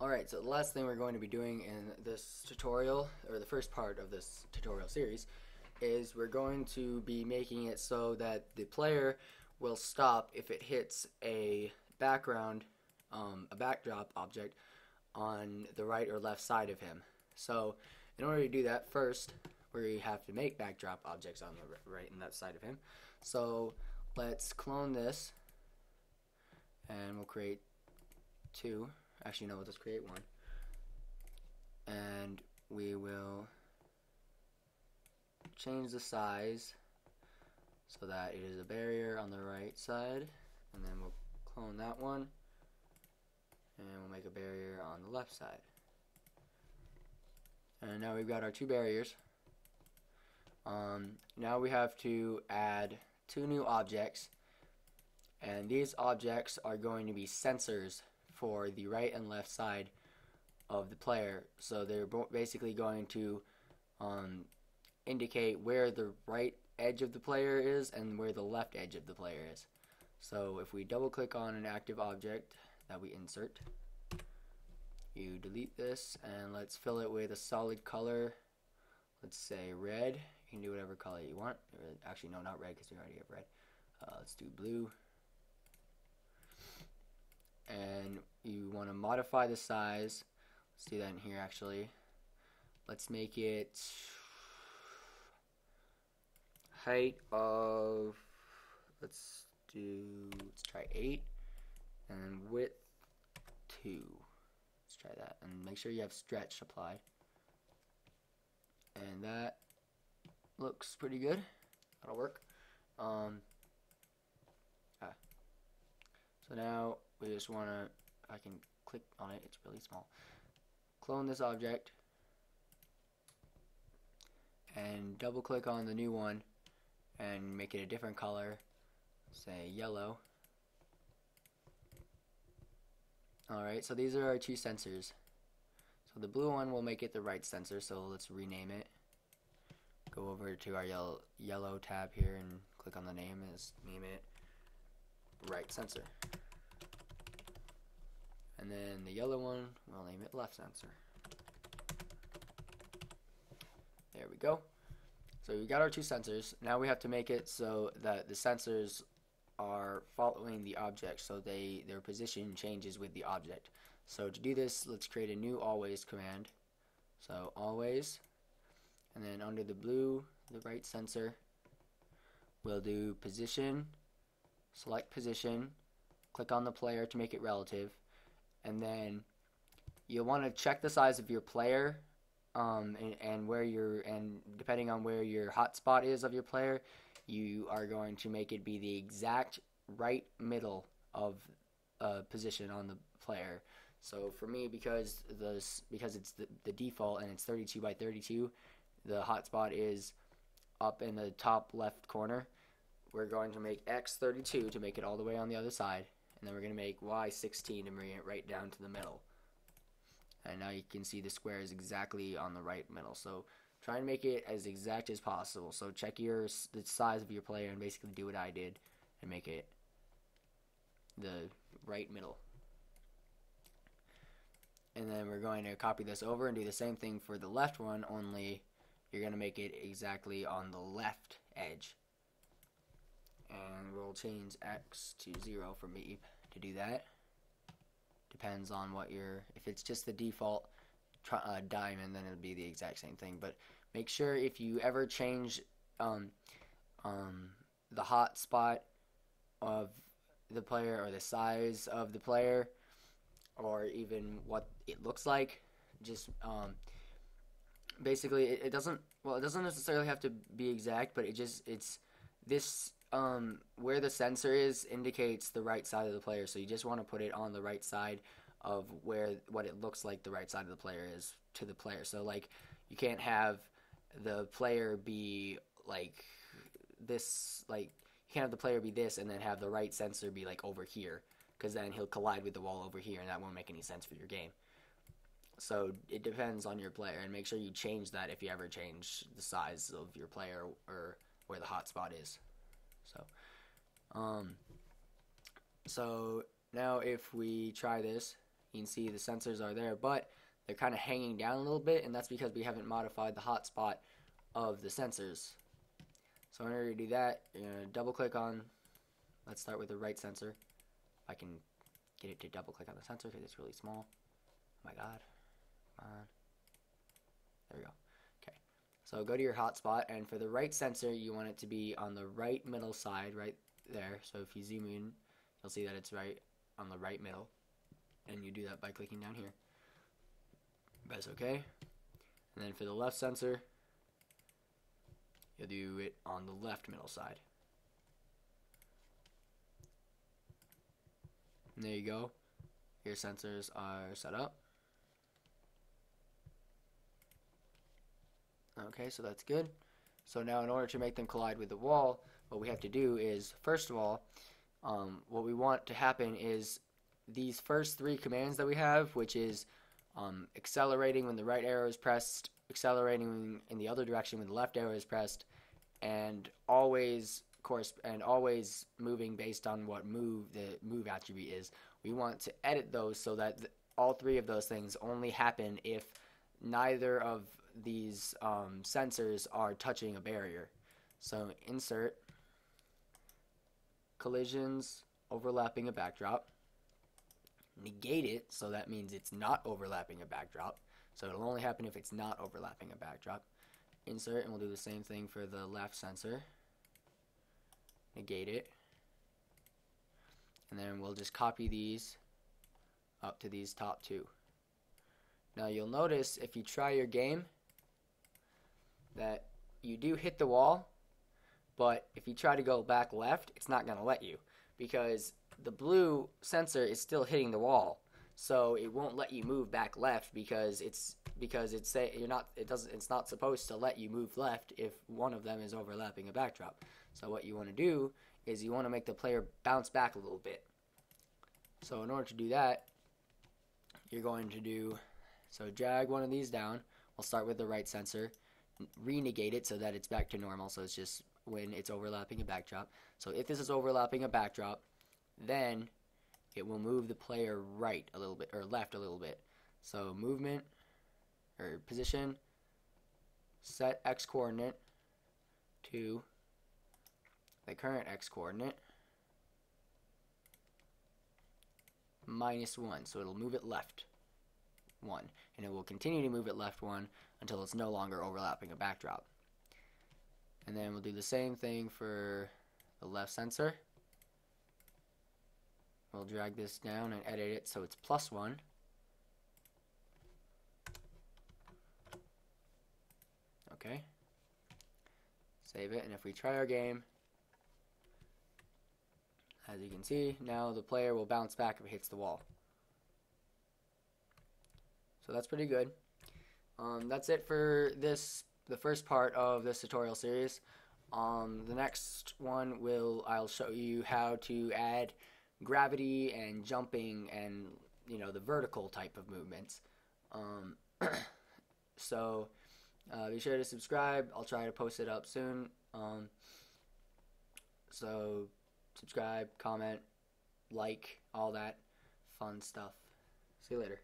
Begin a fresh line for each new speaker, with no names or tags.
Alright, so the last thing we're going to be doing in this tutorial, or the first part of this tutorial series, is we're going to be making it so that the player will stop if it hits a background, um, a backdrop object on the right or left side of him. So in order to do that, first we have to make backdrop objects on the right and left side of him. So let's clone this and we'll create two actually no let's create one. And we will change the size so that it is a barrier on the right side. And then we'll clone that one. And we'll make a barrier on the left side. And now we've got our two barriers. Um, now we have to add two new objects. And these objects are going to be sensors for the right and left side of the player. So they're basically going to um, indicate where the right edge of the player is and where the left edge of the player is. So if we double click on an active object that we insert, you delete this and let's fill it with a solid color. Let's say red. You can do whatever color you want. Actually, no, not red because we already have red. Uh, let's do blue and you want to modify the size. Let's do that in here actually. Let's make it height of let's do let's try 8 and width 2 let's try that and make sure you have stretch applied and that looks pretty good. That'll work. Um, ah. so now we just want to, I can click on it, it's really small. Clone this object and double click on the new one and make it a different color, say yellow. Alright, so these are our two sensors. So the blue one will make it the right sensor, so let's rename it. Go over to our yellow, yellow tab here and click on the name and name it right sensor. And then the yellow one, we'll name it left sensor. There we go. So we got our two sensors. Now we have to make it so that the sensors are following the object so they their position changes with the object. So to do this, let's create a new always command. So always, and then under the blue, the right sensor, we'll do position, select position, click on the player to make it relative, and then you'll want to check the size of your player um, and, and where your and depending on where your hotspot is of your player, you are going to make it be the exact right middle of a position on the player. So for me, because the because it's the, the default and it's 32 by 32, the hotspot is up in the top left corner. We're going to make X32 to make it all the way on the other side, and then we're going to make y16 to bring it right down to the middle. And now you can see the square is exactly on the right middle. So try and make it as exact as possible. So check your the size of your player and basically do what I did and make it the right middle. And then we're going to copy this over and do the same thing for the left one, only you're going to make it exactly on the left edge and we'll change x to 0 for me to do that. Depends on what your, if it's just the default uh, diamond, then it'll be the exact same thing. But make sure if you ever change um, um, the hotspot of the player or the size of the player or even what it looks like, just um, basically it, it doesn't, well, it doesn't necessarily have to be exact, but it just, it's this um, where the sensor is indicates the right side of the player. So you just want to put it on the right side of where what it looks like the right side of the player is to the player. So like you can't have the player be like this like you can't have the player be this and then have the right sensor be like over here because then he'll collide with the wall over here and that won't make any sense for your game. So it depends on your player and make sure you change that if you ever change the size of your player or where the hotspot is. So, um, so now if we try this, you can see the sensors are there, but they're kind of hanging down a little bit, and that's because we haven't modified the hotspot of the sensors. So in order to do that, you're going to double click on, let's start with the right sensor. I can get it to double click on the sensor because it's really small. Oh my god. Come on. There we go. So go to your hotspot, and for the right sensor, you want it to be on the right middle side, right there. So if you zoom in, you'll see that it's right on the right middle. And you do that by clicking down here. Press OK. And then for the left sensor, you'll do it on the left middle side. And there you go. Your sensors are set up. Okay, so that's good. So now in order to make them collide with the wall, what we have to do is, first of all, um, what we want to happen is these first three commands that we have, which is um, accelerating when the right arrow is pressed, accelerating in the other direction when the left arrow is pressed, and always course and always moving based on what move the move attribute is. We want to edit those so that th all three of those things only happen if neither of these um, sensors are touching a barrier. So insert collisions overlapping a backdrop. Negate it, so that means it's not overlapping a backdrop. So it'll only happen if it's not overlapping a backdrop. Insert, and we'll do the same thing for the left sensor. Negate it. And then we'll just copy these up to these top two. Now you'll notice if you try your game, that you do hit the wall, but if you try to go back left, it's not going to let you because the blue sensor is still hitting the wall. So it won't let you move back left because it's because it's say you're not it doesn't it's not supposed to let you move left if one of them is overlapping a backdrop. So what you want to do is you want to make the player bounce back a little bit. So in order to do that, you're going to do so drag one of these down. We'll start with the right sensor renegate it so that it's back to normal. So it's just when it's overlapping a backdrop. So if this is overlapping a backdrop, then it will move the player right a little bit or left a little bit. So movement or position, set x coordinate to the current x coordinate minus 1. So it'll move it left 1. And it will continue to move it left 1 until it's no longer overlapping a backdrop. And then we'll do the same thing for the left sensor. We'll drag this down and edit it so it's plus 1. Okay. Save it, and if we try our game, as you can see, now the player will bounce back if it hits the wall. So that's pretty good. Um, that's it for this, the first part of this tutorial series. Um, the next one will, I'll show you how to add gravity and jumping and, you know, the vertical type of movements. Um, so, uh, be sure to subscribe. I'll try to post it up soon. Um, so, subscribe, comment, like, all that fun stuff. See you later.